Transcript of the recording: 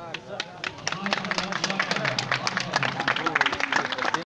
Nice.